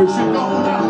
Mexicão.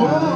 world.